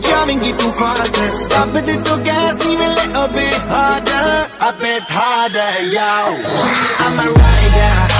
Jumping get too faster. Stop it, little gas, even a little bit harder. A bit harder, yo. I'm a rider,